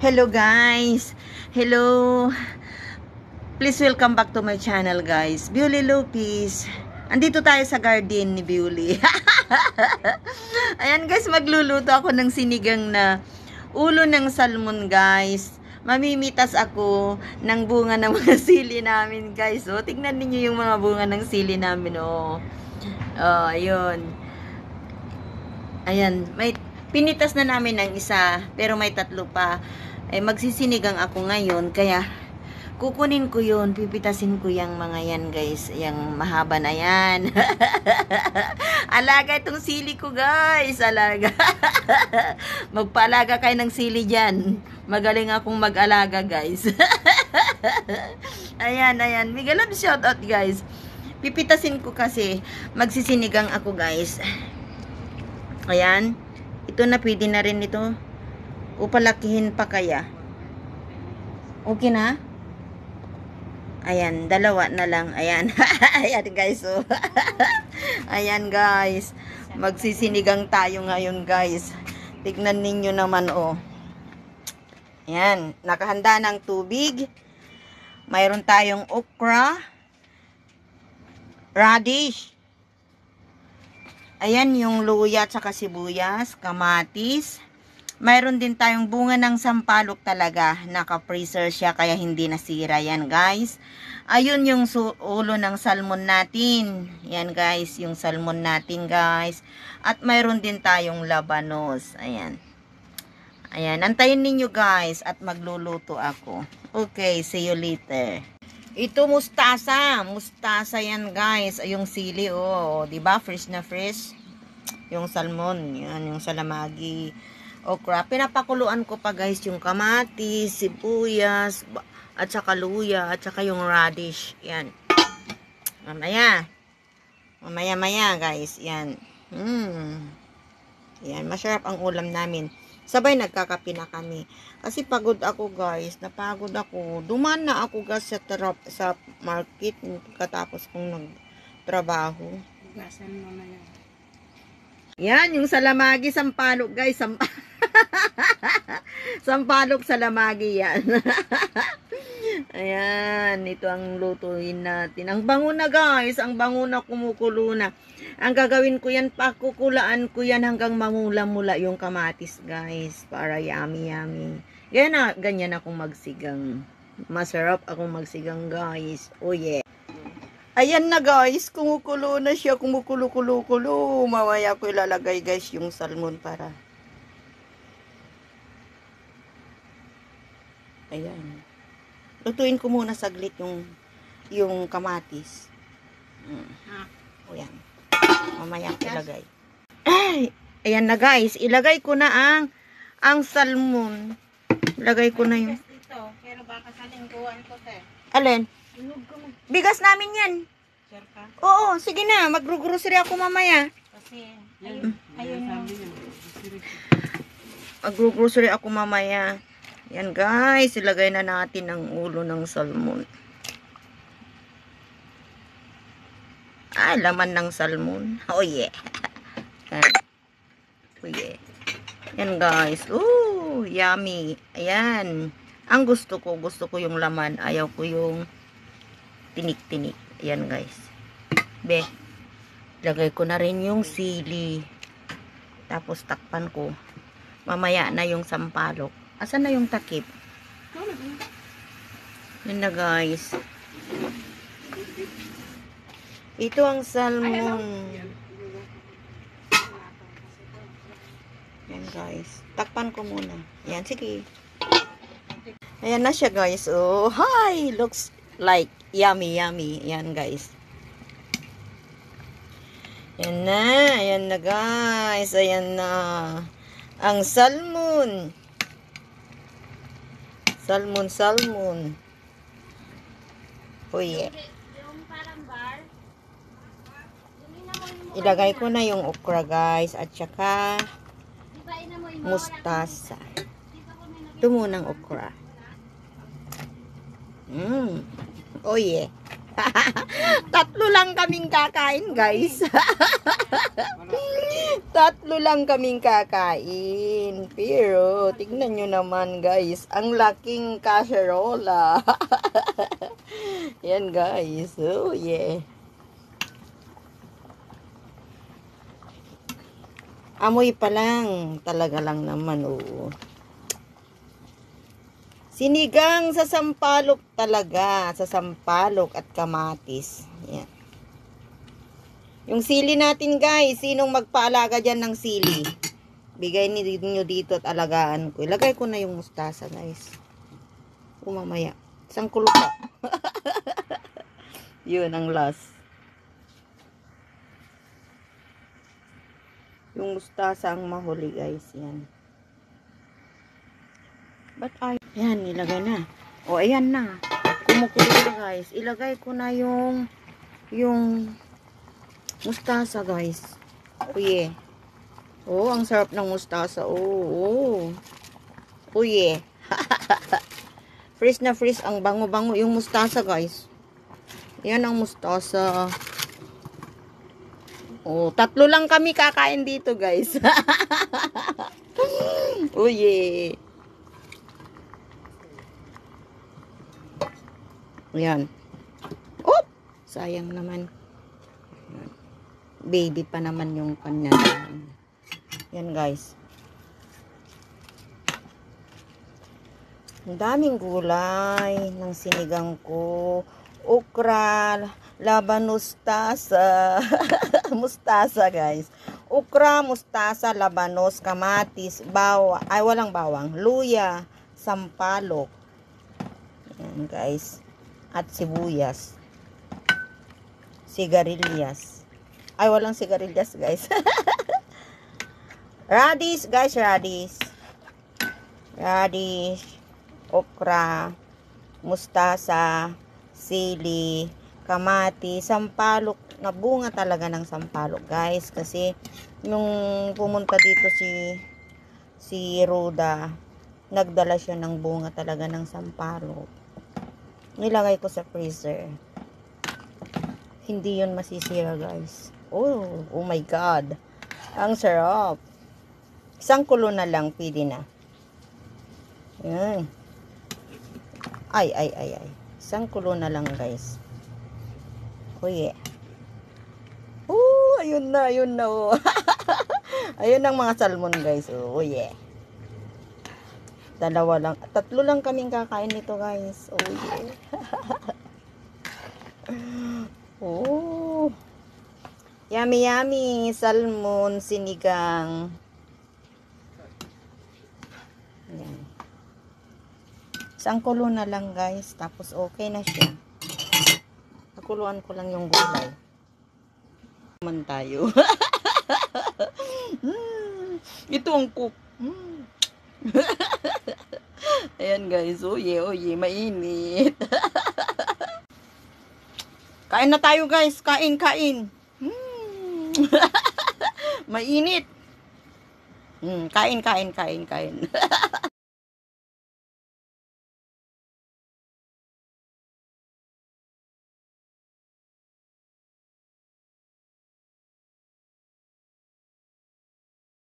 Hello guys! Hello! Please welcome back to my channel guys. Bewley Lopez. Andito tayo sa garden ni Bewley. Ayan guys, magluluto ako ng sinigang na ulo ng salmon guys. Mamimitas ako ng bunga ng mga sili namin guys. Oh, tignan niyo yung mga bunga ng sili namin oh. Oh, ayun. Ayan, may pinitas na namin ng isa, pero may tatlo pa. Eh, magsisinigang ako ngayon, kaya kukunin ko yun, pipitasin ko yung mga yan guys, yung mahaba na yan. alaga itong sili ko guys, alaga. Magpaalaga kayo ng sili dyan. Magaling akong mag-alaga guys. ayan, ayan. Mega love shout out guys. Pipitasin ko kasi, magsisinigang ako guys. Ayan. Ito na, pwede na rin ito. O palakihin pa kaya. Okay na? Ayan, dalawa na lang. Ayan. Ayan guys. Oh. Ayan guys. Magsisinigang tayo ngayon guys. Tignan ninyo naman oh. Ayan. Nakahanda ng tubig. Mayroon tayong okra. Radish. Ayan yung luya at saka sibuyas, kamatis. Mayroon din tayong bunga ng sampalok talaga. Naka-freezer siya kaya hindi nasira yan guys. Ayun yung ulo ng salmon natin. Yan guys, yung salmon natin guys. At mayroon din tayong labanos. Ayan. Ayan, antayin ninyo guys at magluluto ako. Okay, see you later. Ito mustasa, mustasa yan guys. Yung sili oh, 'di ba? Fresh na fresh. Yung salmon, yan yung salamagi okra. Pinapakuluan ko pa guys yung kamatis, sibuyas, at saka luya, at saka yung radish. Yan. Mamaya. Mamaya-maya guys. Yan. Hmm. Yan. Masarap ang ulam namin. Sabay nagkakapi na kami. Kasi pagod ako guys. Napagod ako. Duman na ako guys sa, sa market katapos kong nagtrabaho. Gasan mo na yan. Yan, yung salamagi, sampalok guys. Samp sampalok salamagi yan. Ayan, ito ang lutuin natin. Ang bango na guys, ang bango na kumukulo na. Ang gagawin ko yan, pakukulaan ko yan hanggang mamula-mula yung kamatis guys. Para yummy yummy. Ganyan ganyan akong magsigang. Masarap akong magsigang guys. Oh yeah. Ayan na guys, kumukulo na siya, kumukulo-kulo-kulo. Mamaya ko ilalagay guys yung salmon para. Ayan. Lutuin ko muna saglit yung yung kamatis. Mm. O yan. Mamaya ko ilagay. Ay, ayan na guys, ilagay ko na ang ang salmon. Ilagay ko na yung. Pero baka sa lingguan ko, te. Alin? Bigas namin yan. Sure ka? Oo, sige na. Mag-grocery ako mamaya. Kasi, ayun, ayun yung... Mag-grocery ako mamaya. Yan guys, ilagay na natin ang ulo ng salmon. Ah, laman ng salmon. Oh yeah. Yan. Oh yeah. Yan guys. Ooh, yummy. Ayan. Ang gusto ko, gusto ko yung laman. Ayaw ko yung tinik-tinik. Ayan guys. Be. Lagay ko na rin yung sili. Tapos takpan ko. Mamaya na yung sampalok. Asan na yung takip? Yan na guys. Ito ang salmon. Yan guys. Takpan ko muna. Yan, sige. Ayan na siya guys. Oh, hi! Looks like yummy, yummy. Yan guys. Yan na. Ayan na guys. Ayan na. Ang salmon. Salmon, salmon. Yeah. Ilagay ko na yung okra guys. At saka mustasa. Ito munang okra. Mm. Oh yeah. Tatlo lang kaming kakain, guys. Tatlo lang kaming kakain. Pero, tignan nyo naman, guys. Ang laking kasherola. Yan, guys. Oh, yeah. Amoy pa lang. Talaga lang naman, oo. Sinigang sa sampalok talaga. Sa sampalok at kamatis. Yan. Yung sili natin, guys. Sinong magpaalaga dyan ng sili? Bigay ninyo dito at alagaan ko. Ilagay ko na yung mustasa, guys. O mamaya. Isang kulo. Yun ang last. Yung mustasa ang mahuli, guys. Yan. Ba't ay... Yan, ilagay na. O, ayan na. Kumukulo na, guys. Ilagay ko na yung... Yung... Mustasa, guys. Yeah. Oh, ang sarap ng mustasa. Oh, oh. Yeah. fresh na fresh. Ang bango-bango. Yung mustasa, guys. Yan ang mustasa. Oh, tatlo lang kami kakain dito, guys. oh, Ayan. Oh! Sayang naman. Ayan. Baby pa naman yung kanya. Yan, guys. Ang daming gulay ng sinigang ko. Okra, labanos, mustasa. mustasa, guys. Okra, mustasa, labanos, kamatis, bawa, ay walang bawang, luya, sampalok. Yan, guys. At sibuyas. Sigarilyas. Ay, walang sigarilyas, guys. radish, guys, radish. Radish, okra, mustasa, sili, kamati, sampalok. Nabunga talaga ng sampalok, guys. Kasi, nung pumunta dito si si Roda, nagdala siya ng bunga talaga ng sampalok. Nilagay ko sa freezer. Hindi yun masisira, guys. Oh, oh my God. Ang sarap. Isang kulo na lang, pwede na. Yan. Ay, ay, ay, ay. Isang kulo na lang, guys. Oh, yeah. Oh, ayun na, ayun na. Oh. ayun ang mga salmon, guys. Oh, yeah. Dalawa lang. Tatlo lang kaming kakain nito, guys. Oh, yeah. oh. Yummy, yummy. Salmon, sinigang. Ayan. Isang kulo na lang, guys. Tapos, okay na siya. Nakuluan ko lang yung gulay. Man tayo. Mm. Ito ang cook. Mm. Ayan guys, yeah, oh yeah, mainit. kain na tayo guys, kain, kain. Mm. mainit. Mm, kain, kain, kain, kain.